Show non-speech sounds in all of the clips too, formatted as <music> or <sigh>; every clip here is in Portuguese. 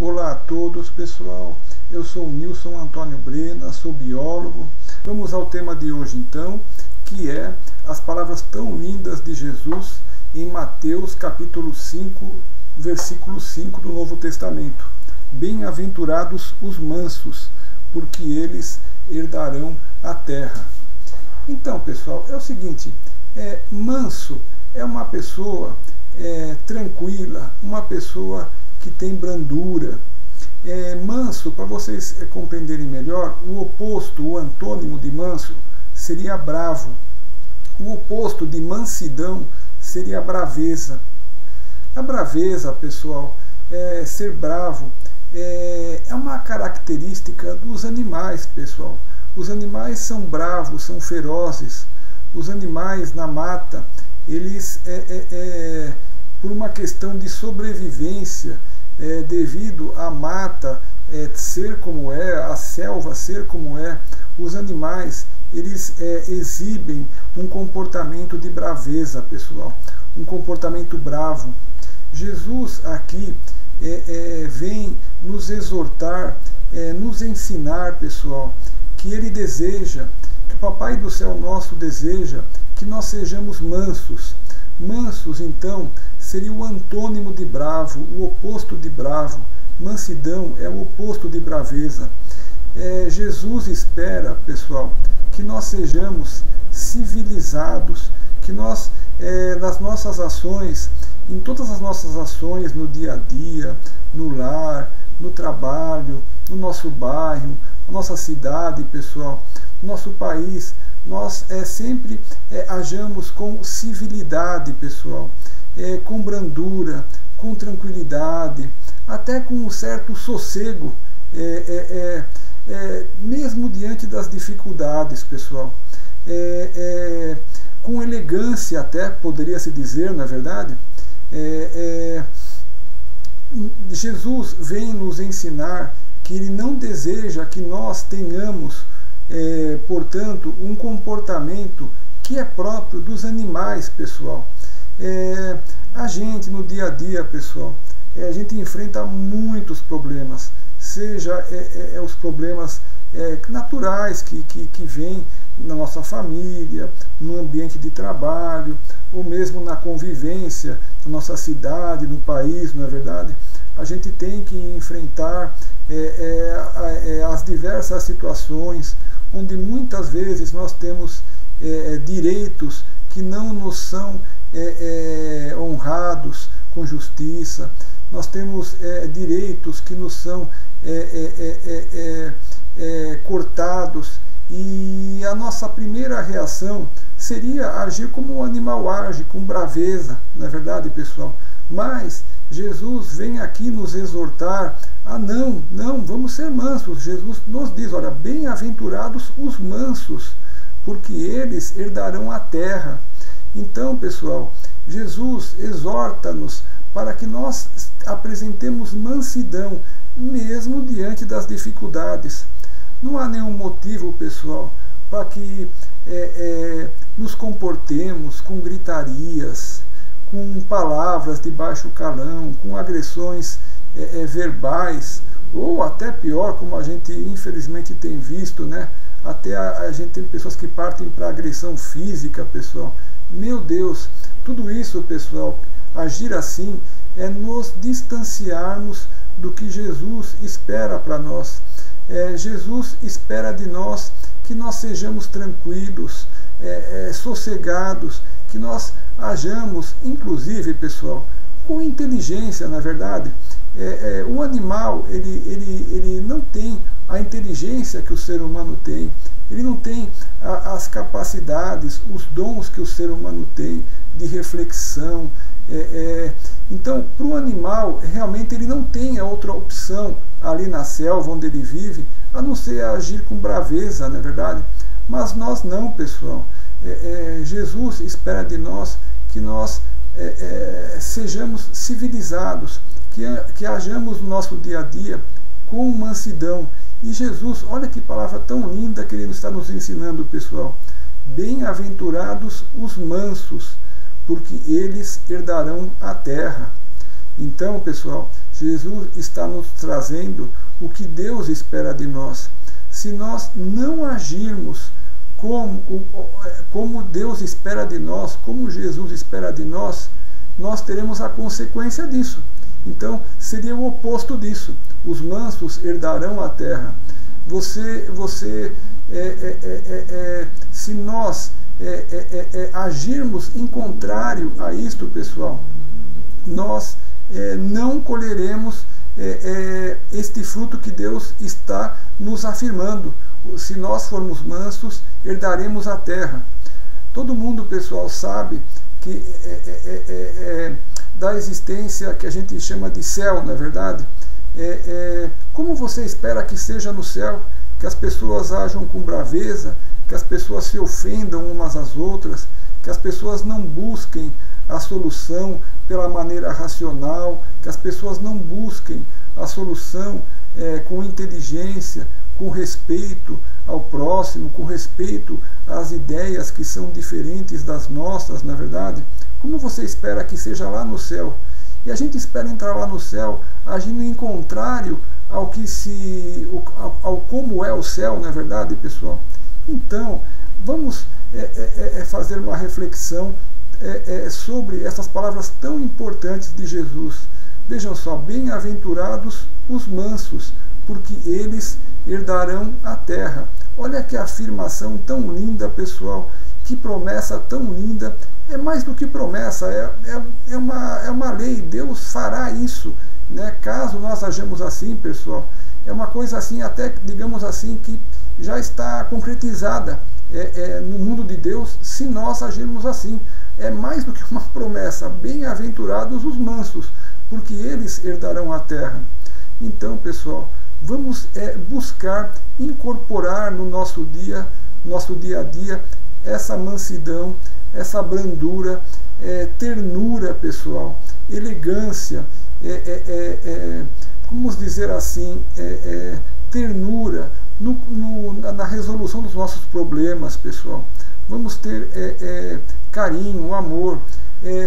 Olá a todos, pessoal. Eu sou Nilson Antônio Brena, sou biólogo. Vamos ao tema de hoje, então, que é as palavras tão lindas de Jesus em Mateus capítulo 5, versículo 5 do Novo Testamento. Bem-aventurados os mansos, porque eles herdarão a terra. Então, pessoal, é o seguinte: é, manso é uma pessoa é, tranquila, uma pessoa que tem brandura. É, manso, para vocês é, compreenderem melhor, o oposto, o antônimo de manso, seria bravo. O oposto de mansidão seria braveza. A braveza, pessoal, é, ser bravo, é, é uma característica dos animais, pessoal. Os animais são bravos, são ferozes. Os animais na mata, eles, é, é, é por uma questão de sobrevivência, é, devido à mata é, ser como é, a selva ser como é, os animais eles é, exibem um comportamento de braveza, pessoal, um comportamento bravo. Jesus aqui é, é, vem nos exortar, é, nos ensinar, pessoal, que Ele deseja, que o Papai do Céu nosso deseja que nós sejamos mansos. Mansos, então, seria o antônimo de bravo, o oposto de bravo. Mansidão é o oposto de braveza. É, Jesus espera, pessoal, que nós sejamos civilizados, que nós, é, nas nossas ações, em todas as nossas ações no dia a dia, no lar, no trabalho, no nosso bairro, na nossa cidade, pessoal, no nosso país, nós é, sempre é, ajamos com civilidade, pessoal é, com brandura, com tranquilidade, até com um certo sossego, é, é, é, é mesmo diante das dificuldades, pessoal. É, com elegância, até poderia se dizer, na verdade. Jesus vem nos ensinar que ele não deseja que nós tenhamos, portanto, um comportamento que é próprio dos animais, pessoal. É, a gente no dia a dia, pessoal, é, a gente enfrenta muitos problemas, seja é, é, é os problemas é, naturais que, que, que vêm na nossa família, no ambiente de trabalho, ou mesmo na convivência na nossa cidade, no país, não é verdade? A gente tem que enfrentar as diversas situações onde muitas vezes nós temos direitos que não nos são é, é, honrados com justiça, nós temos é, direitos que nos são é, é, é, cortados e a nossa primeira reação seria agir como o um animal age, com braveza, não é verdade, pessoal? Mas Jesus vem aqui nos exortar a não, não, vamos ser mansos. Jesus nos diz, olha, bem-aventurados os mansos, porque eles herdarão a terra. Então, pessoal, Jesus exorta-nos para que nós apresentemos mansidão, mesmo diante das dificuldades. Não há nenhum motivo, pessoal, para que é, é, nos comportemos com gritarias, com palavras de baixo calão, com agressões é, é verbais, ou até pior, como a gente infelizmente tem visto, né? Até a, a gente tem pessoas que partem para agressão física, pessoal. Meu Deus, tudo isso, pessoal, agir assim é nos distanciarmos do que Jesus espera para nós. É, Jesus espera de nós que nós sejamos tranquilos, é, é, sossegados, que nós hajamos, inclusive, pessoal, com inteligência, na verdade. É, é, o animal ele, ele, ele não tem a inteligência que o ser humano tem, ele não tem as capacidades, os dons que o ser humano tem de reflexão. É, é, então, para o animal, realmente ele não tem outra opção ali na selva onde ele vive, a não ser agir com braveza, não é verdade? Mas nós não, pessoal. É, é Jesus espera de nós que nós é, é, sejamos civilizados, que, que hajamos no nosso dia a dia com mansidão. E Jesus, olha que palavra tão linda que ele está nos ensinando, pessoal. Bem-aventurados os mansos, porque eles herdarão a terra. Então, pessoal, Jesus está nos trazendo o que Deus espera de nós. Se nós não agirmos como, como Deus espera de nós, como Jesus espera de nós, nós teremos a consequência disso. Então, seria o oposto disso. Os mansos herdarão a terra. Você, você é, é, é, é se nós agirmos em contrário a isto, pessoal, nós não colheremos este fruto que Deus está nos afirmando. Se nós formos mansos, herdaremos a terra. Todo mundo, pessoal, sabe que é, é, é, da existência que a gente chama de céu, não é verdade? Como você espera que seja no céu? Que as pessoas ajam com braveza, que as pessoas se ofendam umas às outras, que as pessoas não busquem a solução pela maneira racional, que as pessoas não busquem a solução é, com inteligência, com respeito ao próximo, com respeito às ideias que são diferentes das nossas, na é verdade? Como você espera que seja lá no céu? E a gente espera entrar lá no céu agindo em contrário ao que se ao, ao como é o céu, não é verdade, pessoal? Então, vamos é, é, é, é fazer uma reflexão é, é, sobre essas palavras tão importantes de Jesus. Vejam só, bem-aventurados os mansos, porque eles herdarão a terra. Olha que afirmação tão linda, pessoal. Que promessa tão linda. É mais do que promessa, é, é, é, uma, é uma lei. Deus fará isso. Né? Caso nós agemos assim, pessoal. É uma coisa assim, até digamos assim, que já está concretizada é, é, no mundo de Deus se nós agirmos assim. É mais do que uma <laughs> promessa. Bem-aventurados os mansos, porque eles herdarão a terra. Então, pessoal, vamos é, buscar incorporar no nosso dia, nosso dia a dia, essa mansidão, essa brandura, é, ternura pessoal, elegância, é, é, é, é vamos dizer assim, ternura no, no, na resolução dos nossos problemas, pessoal. Vamos ter carinho, amor,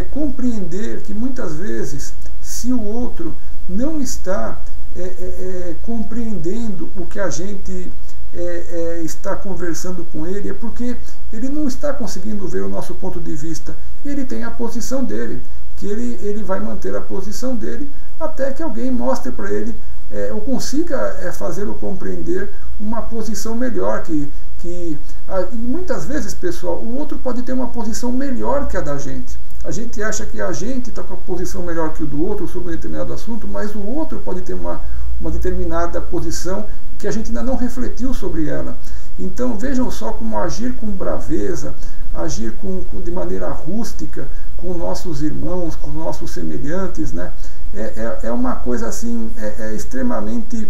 compreender que muitas vezes, se o outro não está é, é, é, compreendendo o que a gente é, é, está conversando com ele, é porque ele não está conseguindo ver o nosso ponto de vista. E ele tem a posição dele, que ele, ele vai manter a posição dele até que alguém mostre para ele é, ou consiga é, fazê-lo compreender uma posição melhor. Que, que a, e muitas vezes, pessoal, o outro pode ter uma posição melhor que a da gente. A gente acha que a gente está com a posição melhor que o do outro sobre um determinado assunto, mas o outro pode ter uma, uma determinada posição que a gente ainda não refletiu sobre ela. Então vejam só como agir com braveza, agir com, com de maneira rústica com nossos irmãos, com nossos semelhantes, né? É, é, é uma coisa assim, é, é extremamente,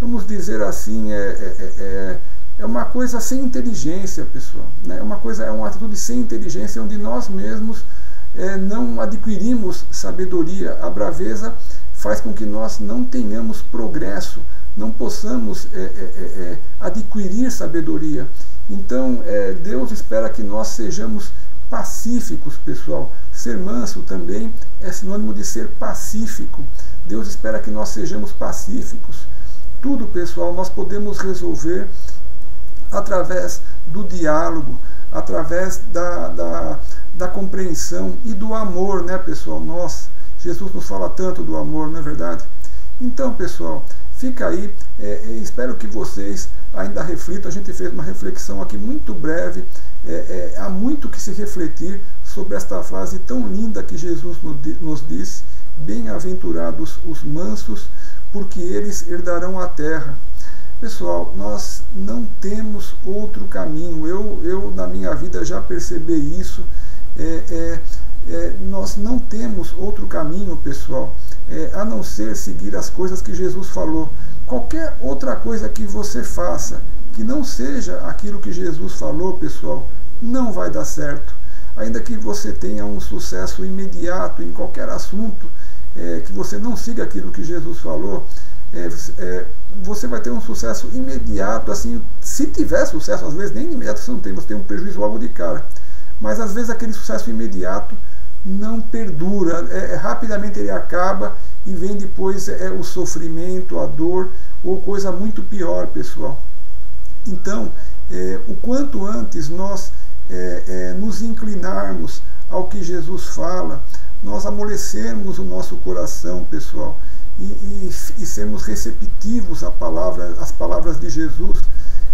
vamos dizer assim, é, é, é, é uma coisa sem inteligência, pessoal. Né? É uma coisa, é uma atitude sem inteligência, onde nós mesmos é, não adquirimos sabedoria. A braveza faz com que nós não tenhamos progresso, não possamos é, é, é, é adquirir sabedoria. Então, é, Deus espera que nós sejamos pacíficos, pessoal. Ser manso também é sinônimo de ser pacífico. Deus espera que nós sejamos pacíficos. Tudo, pessoal, nós podemos resolver através do diálogo, através da, da da compreensão e do amor, né, pessoal? Nós, Jesus nos fala tanto do amor, não é verdade? Então, pessoal, fica aí. É, é, espero que vocês ainda reflitam. A gente fez uma reflexão aqui muito breve. É, é, há muito que se refletir sobre esta frase tão linda que Jesus nos disse: Bem-aventurados os mansos, porque eles herdarão a terra. Pessoal, nós não temos outro caminho. Eu, eu na minha vida já percebi isso é, é, é, nós não temos outro caminho, pessoal, é, a não ser seguir as coisas que Jesus falou. Qualquer outra coisa que você faça que não seja aquilo que Jesus falou, pessoal, não vai dar certo. Ainda que você tenha um sucesso imediato em qualquer assunto, é, que você não siga aquilo que Jesus falou, é, é, você vai ter um sucesso imediato, assim, se tiver sucesso, às vezes nem imediato você não tem, você tem um prejuízo logo de cara mas às vezes aquele sucesso imediato não perdura, é, é, rapidamente ele acaba e vem depois é, o sofrimento, a dor ou coisa muito pior, pessoal. Então, é, o quanto antes nós é, é, nos inclinarmos ao que Jesus fala, nós amolecermos o nosso coração, pessoal, e, e, e sermos receptivos à palavra, às palavras de Jesus,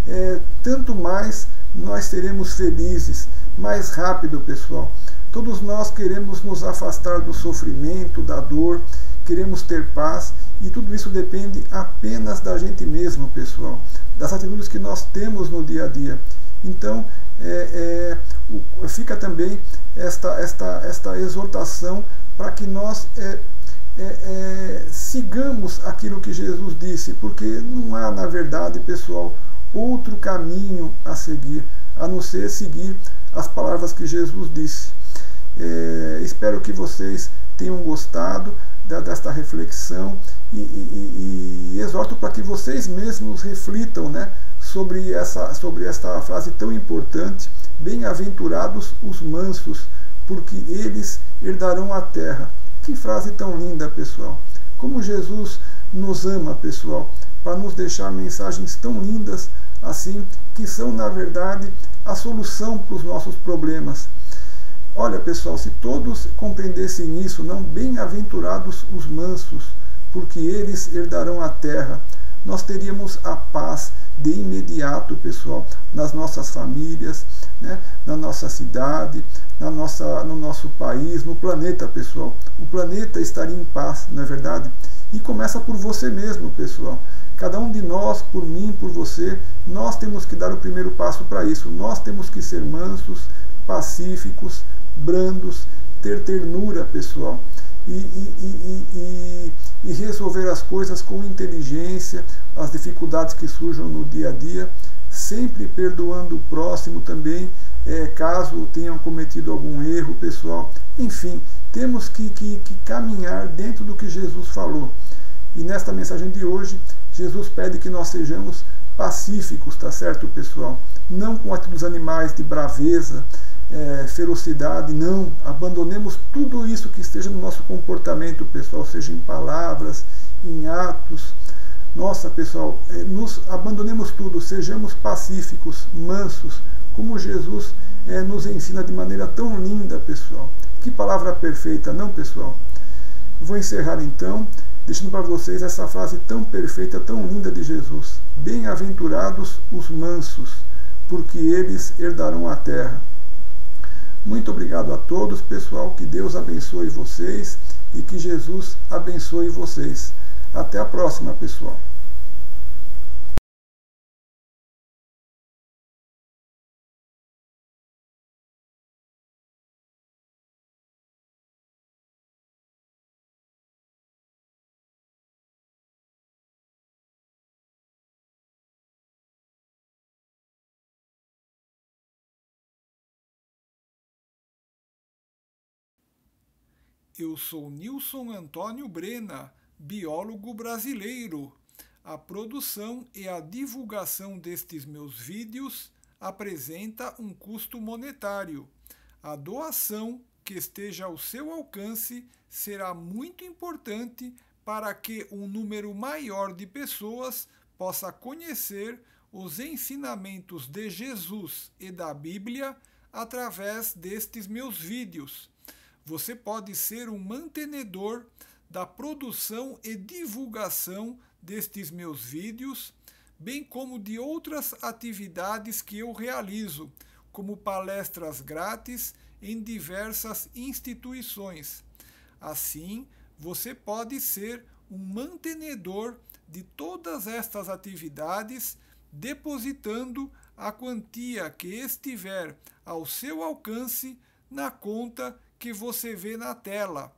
é, tanto mais nós seremos felizes, mais rápido, pessoal. Todos nós queremos nos afastar do sofrimento, da dor, queremos ter paz e tudo isso depende apenas da gente mesmo, pessoal, das atitudes que nós temos no dia a dia. Então, é, é, fica também esta, esta, esta exortação para que nós é, é, é, sigamos aquilo que Jesus disse, porque não há, na verdade, pessoal, outro caminho a seguir, a não ser seguir as palavras que Jesus disse. É, espero que vocês tenham gostado desta reflexão e, e, e exorto para que vocês mesmos reflitam né, sobre, essa, sobre esta frase tão importante: Bem-aventurados os mansos, porque eles herdarão a terra. Que frase tão linda, pessoal! Como Jesus nos ama, pessoal, para nos deixar mensagens tão lindas assim, que são, na verdade, a solução para os nossos problemas. Olha, pessoal, se todos compreendessem isso, não bem-aventurados os mansos, porque eles herdarão a terra, nós teríamos a paz de imediato, pessoal, nas nossas famílias, né, na nossa cidade, na nossa, no nosso país, no planeta, pessoal. O planeta estaria em paz, não é verdade? E começa por você mesmo, pessoal. Cada um de nós, por mim, por você, nós temos que dar o primeiro passo para isso. Nós temos que ser mansos, pacíficos, brandos, ter ternura, pessoal. E, e, e, e, resolver as coisas com inteligência, as dificuldades que surjam no dia a dia, sempre perdoando o próximo também, é, caso tenham cometido algum erro, pessoal. Enfim, temos que, que, que caminhar dentro do que Jesus falou. E nesta mensagem de hoje, Jesus pede que nós sejamos pacíficos, tá certo, pessoal? Não com atitudes animais de braveza, é, ferocidade, não. Abandonemos tudo isso que esteja no nosso comportamento, pessoal, seja em palavras, em atos. Nossa, pessoal, é, nos abandonemos tudo, sejamos pacíficos, mansos, como Jesus é, nos ensina de maneira tão linda, pessoal. Que palavra perfeita, não, pessoal? Vou encerrar então, deixando para vocês essa frase tão perfeita, tão linda de Jesus. Bem-aventurados os mansos, porque eles herdarão a terra. Muito obrigado a todos, pessoal. Que Deus abençoe vocês e que Jesus abençoe vocês. Até a próxima, pessoal. Eu sou Nilson Antônio Brena, biólogo brasileiro. A produção e a divulgação destes meus vídeos apresenta um custo monetário. A doação que esteja ao seu alcance será muito importante para que um número maior de pessoas possa conhecer os ensinamentos de Jesus e da Bíblia através destes meus vídeos você pode ser um mantenedor da produção e divulgação destes meus vídeos, bem como de outras atividades que eu realizo, como palestras grátis em diversas instituições. Assim, você pode ser um mantenedor de todas estas atividades, depositando a quantia que estiver ao seu alcance na conta que você vê na tela.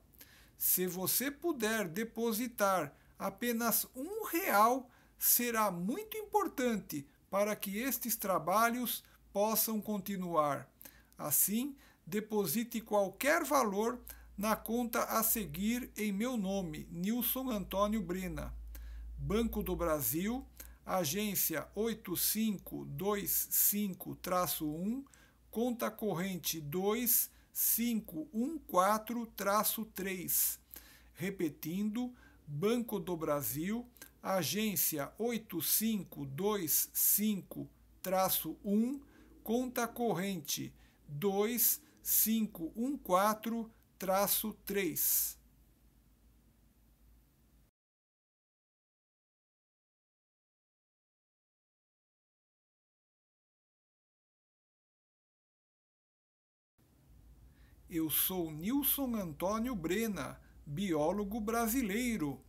Se você puder depositar apenas um real, será muito importante para que estes trabalhos possam continuar. Assim, deposite qualquer valor na conta a seguir em meu nome, Nilson Antônio Brena. Banco do Brasil, agência 8525-1, conta corrente 2 514-3. Repetindo, Banco do Brasil, agência 8525-1, conta corrente 2514-3. Eu sou Nilson Antônio Brena, biólogo brasileiro.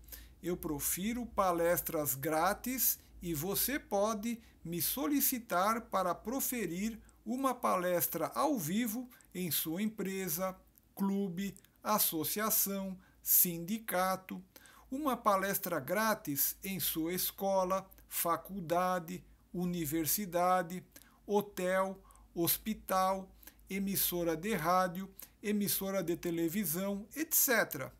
Eu profiro palestras grátis e você pode me solicitar para proferir uma palestra ao vivo em sua empresa, clube, associação, sindicato, uma palestra grátis em sua escola, faculdade, universidade, hotel, hospital, emissora de rádio emissora de televisão, etc.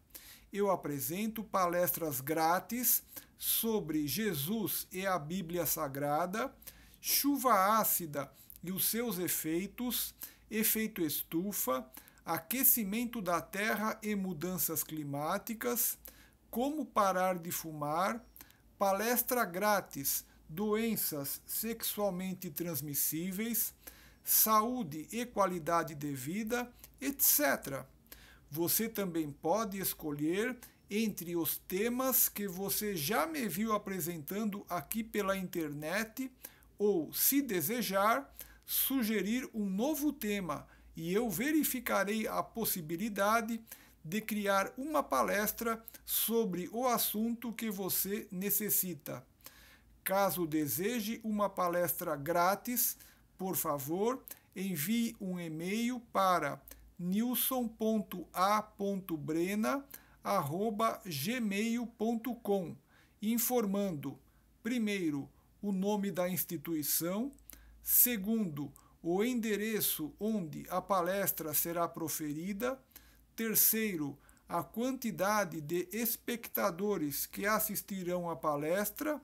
Eu apresento palestras grátis sobre Jesus e a Bíblia Sagrada, chuva ácida e os seus efeitos, efeito estufa, aquecimento da Terra e mudanças climáticas, como parar de fumar, palestra grátis, doenças sexualmente transmissíveis, saúde e qualidade de vida etc. Você também pode escolher entre os temas que você já me viu apresentando aqui pela internet ou, se desejar, sugerir um novo tema e eu verificarei a possibilidade de criar uma palestra sobre o assunto que você necessita. Caso deseje uma palestra grátis, por favor, envie um e-mail para nilson.a.brena@gmail.com, informando primeiro o nome da instituição, segundo o endereço onde a palestra será proferida, terceiro a quantidade de espectadores que assistirão à palestra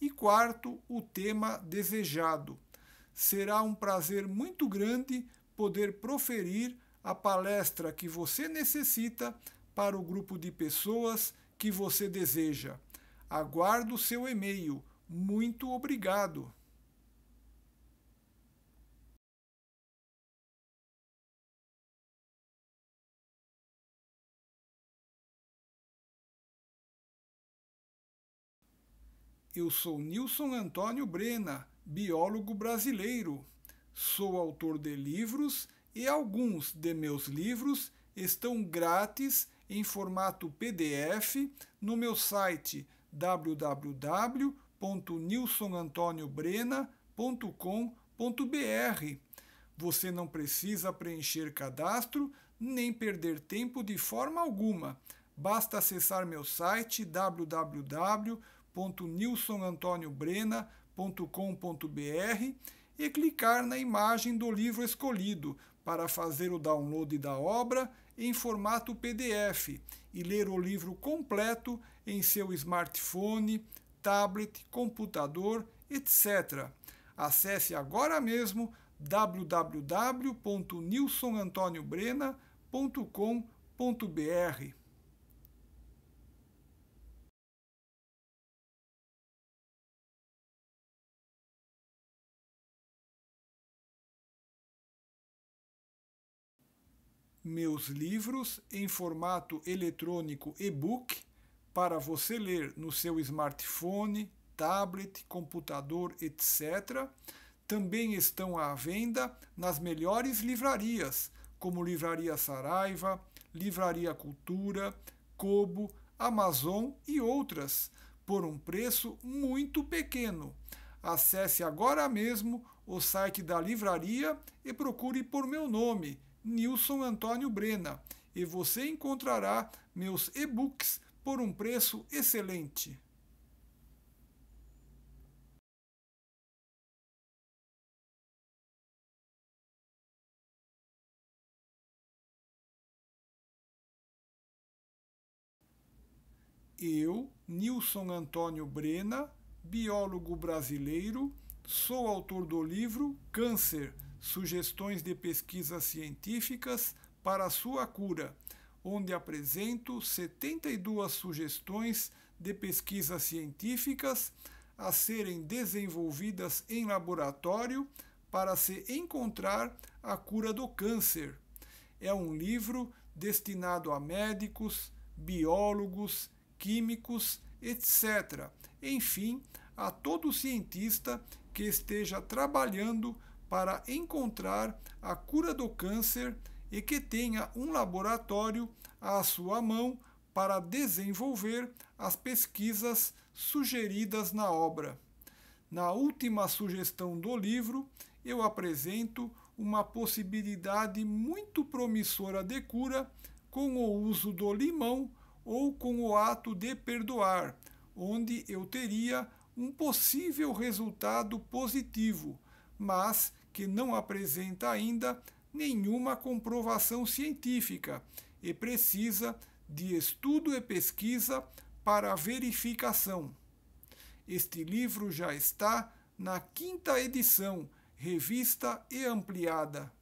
e quarto o tema desejado. Será um prazer muito grande poder proferir a palestra que você necessita para o grupo de pessoas que você deseja. Aguardo seu e-mail. Muito obrigado. Eu sou Nilson Antônio Brena, biólogo brasileiro. Sou autor de livros e alguns de meus livros estão grátis em formato PDF no meu site www.nilsonantoniobrena.com.br. Você não precisa preencher cadastro nem perder tempo de forma alguma. Basta acessar meu site www.nilsonantoniobrena.com.br e clicar na imagem do livro escolhido para fazer o download da obra em formato PDF e ler o livro completo em seu smartphone, tablet, computador, etc. Acesse agora mesmo www.nilsonantoniobrena.com.br. meus livros em formato eletrônico e-book para você ler no seu smartphone, tablet, computador, etc. Também estão à venda nas melhores livrarias, como Livraria Saraiva, Livraria Cultura, Kobo, Amazon e outras, por um preço muito pequeno. Acesse agora mesmo o site da livraria e procure por meu nome Nilson Antônio Brena, e você encontrará meus e-books por um preço excelente. Eu, Nilson Antônio Brena, biólogo brasileiro, sou autor do livro Câncer Sugestões de pesquisas científicas para sua cura, onde apresento 72 sugestões de pesquisas científicas a serem desenvolvidas em laboratório para se encontrar a cura do câncer. É um livro destinado a médicos, biólogos, químicos, etc. Enfim, a todo cientista que esteja trabalhando para encontrar a cura do câncer e que tenha um laboratório à sua mão para desenvolver as pesquisas sugeridas na obra. Na última sugestão do livro, eu apresento uma possibilidade muito promissora de cura com o uso do limão ou com o ato de perdoar, onde eu teria um possível resultado positivo, mas que não apresenta ainda nenhuma comprovação científica e precisa de estudo e pesquisa para verificação. Este livro já está na quinta edição, revista e ampliada.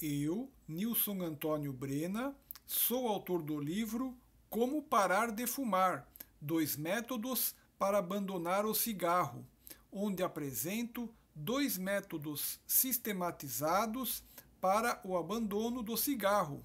Eu, Nilson Antônio Brena, sou autor do livro Como Parar de Fumar: Dois Métodos para Abandonar o Cigarro, onde apresento dois métodos sistematizados para o abandono do cigarro.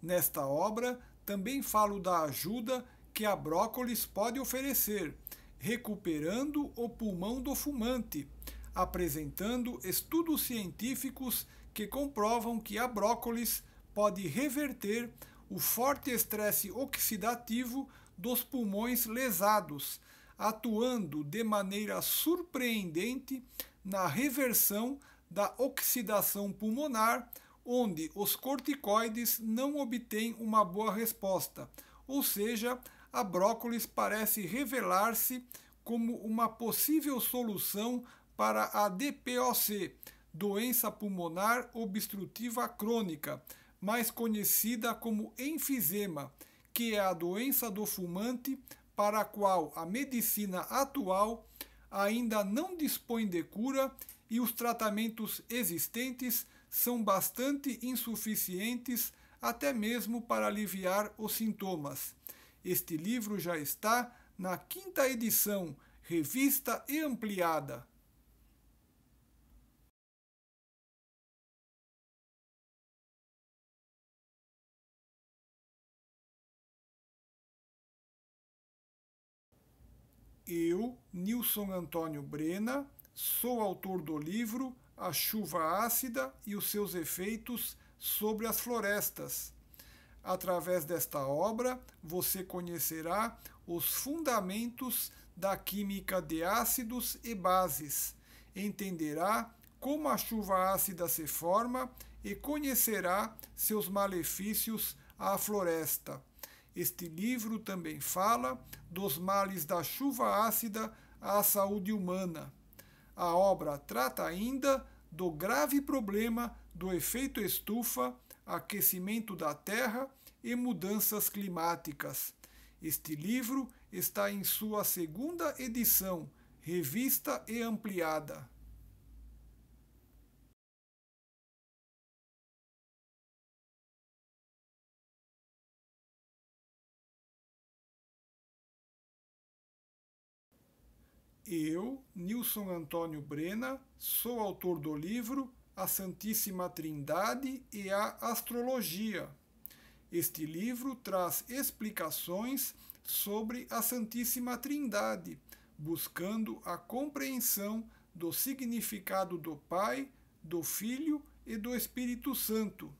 Nesta obra, também falo da ajuda que a brócolis pode oferecer, recuperando o pulmão do fumante, apresentando estudos científicos que comprovam que a brócolis pode reverter o forte estresse oxidativo dos pulmões lesados, atuando de maneira surpreendente na reversão da oxidação pulmonar, onde os corticoides não obtêm uma boa resposta, ou seja, a brócolis parece revelar-se como uma possível solução para a DPOC, doença pulmonar obstrutiva crônica, mais conhecida como enfisema, que é a doença do fumante para a qual a medicina atual ainda não dispõe de cura e os tratamentos existentes são bastante insuficientes até mesmo para aliviar os sintomas. Este livro já está na quinta edição, revista e ampliada. Eu, Nilson Antônio Brena, sou autor do livro A Chuva Ácida e os seus efeitos sobre as florestas. Através desta obra, você conhecerá os fundamentos da química de ácidos e bases, entenderá como a chuva ácida se forma e conhecerá seus malefícios à floresta. Este livro também fala dos males da chuva ácida à saúde humana. A obra trata ainda do grave problema do efeito estufa, aquecimento da Terra e mudanças climáticas. Este livro está em sua segunda edição, revista e ampliada. Eu, Nilson Antônio Brena, sou autor do livro A Santíssima Trindade e a Astrologia. Este livro traz explicações sobre a Santíssima Trindade, buscando a compreensão do significado do Pai, do Filho e do Espírito Santo.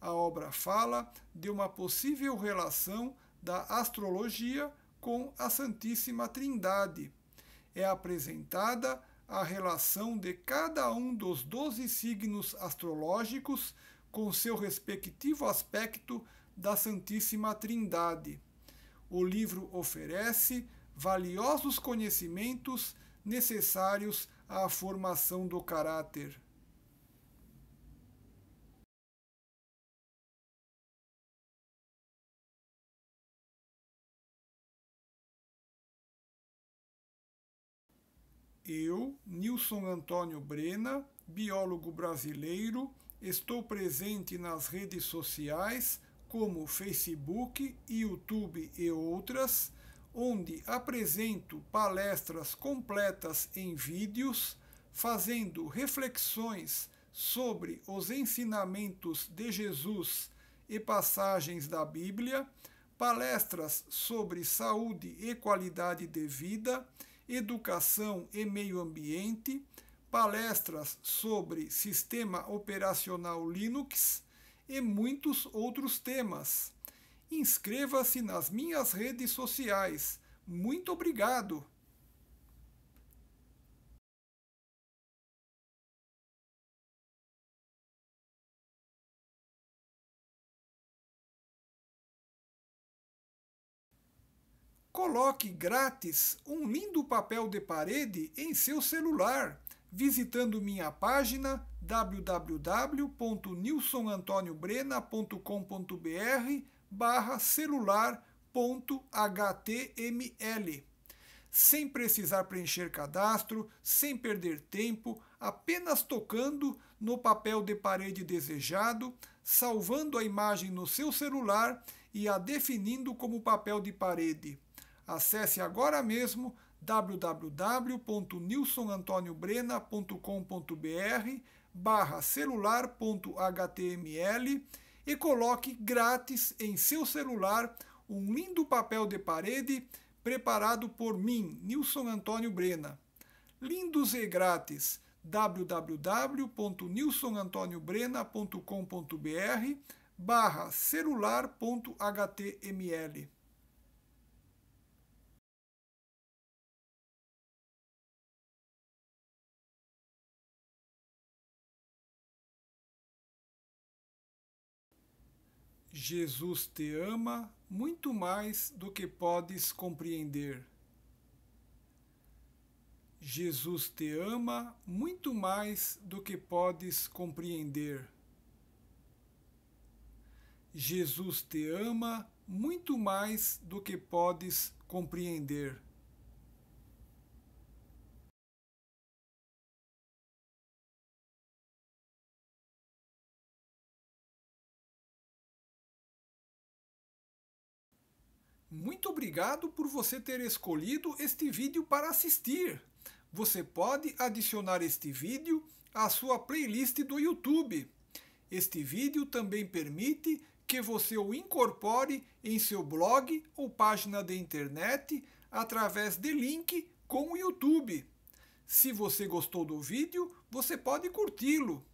A obra fala de uma possível relação da astrologia com a Santíssima Trindade é apresentada a relação de cada um dos doze signos astrológicos com seu respectivo aspecto da Santíssima Trindade. O livro oferece valiosos conhecimentos necessários à formação do caráter. Eu, Nilson Antônio Brena, biólogo brasileiro, estou presente nas redes sociais como Facebook, YouTube e outras, onde apresento palestras completas em vídeos, fazendo reflexões sobre os ensinamentos de Jesus e passagens da Bíblia, palestras sobre saúde e qualidade de vida educação e meio ambiente, palestras sobre sistema operacional Linux e muitos outros temas. Inscreva-se nas minhas redes sociais. Muito obrigado! Coloque grátis um lindo papel de parede em seu celular, visitando minha página www.nilsonantoniobrena.com.br barra celular.html. Sem precisar preencher cadastro, sem perder tempo, apenas tocando no papel de parede desejado, salvando a imagem no seu celular e a definindo como papel de parede. Acesse agora mesmo www.nilsonantoniobrena.com.br barra celular.html e coloque grátis em seu celular um lindo papel de parede preparado por mim, Nilson Antônio Brena. Lindos e grátis www.nilsonantoniobrena.com.br barra celular.html Jesus te ama muito mais do que podes compreender. Jesus te ama muito mais do que podes compreender. Jesus te ama muito mais do que podes compreender. Muito obrigado por você ter escolhido este vídeo para assistir. Você pode adicionar este vídeo à sua playlist do YouTube. Este vídeo também permite que você o incorpore em seu blog ou página de internet através de link com o YouTube. Se você gostou do vídeo, você pode curti-lo.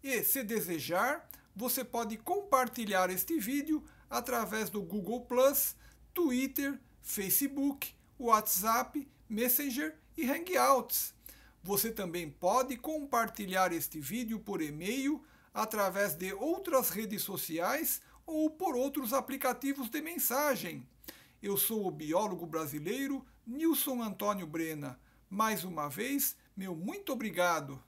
E, se desejar, você pode compartilhar este vídeo através do Google Plus Twitter, Facebook, WhatsApp, Messenger e Hangouts. Você também pode compartilhar este vídeo por e-mail através de outras redes sociais ou por outros aplicativos de mensagem. Eu sou o biólogo brasileiro Nilson Antônio Brena. Mais uma vez, meu muito obrigado.